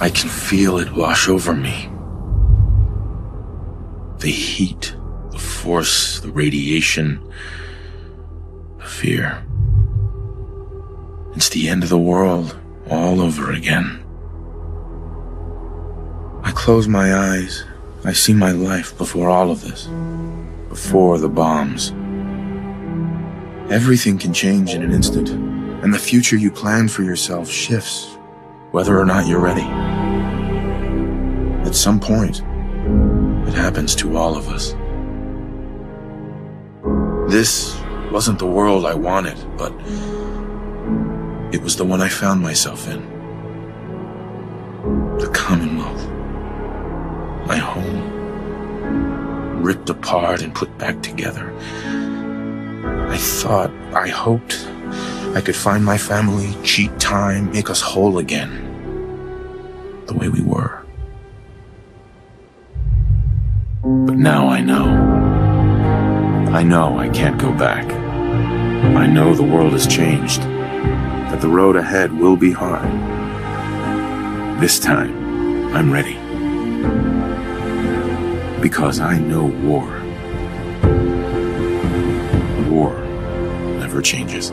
I can feel it wash over me. The heat, the force, the radiation, the fear. It's the end of the world all over again. I close my eyes. I see my life before all of this. Before the bombs. Everything can change in an instant, and the future you plan for yourself shifts, whether or not you're ready. At some point, it happens to all of us. This wasn't the world I wanted, but it was the one I found myself in. The Commonwealth. My home. Ripped apart and put back together. I thought, I hoped I could find my family, cheat time, make us whole again. The way we were. But now I know. I know I can't go back. I know the world has changed. That the road ahead will be hard. This time, I'm ready. Because I know war. War never changes.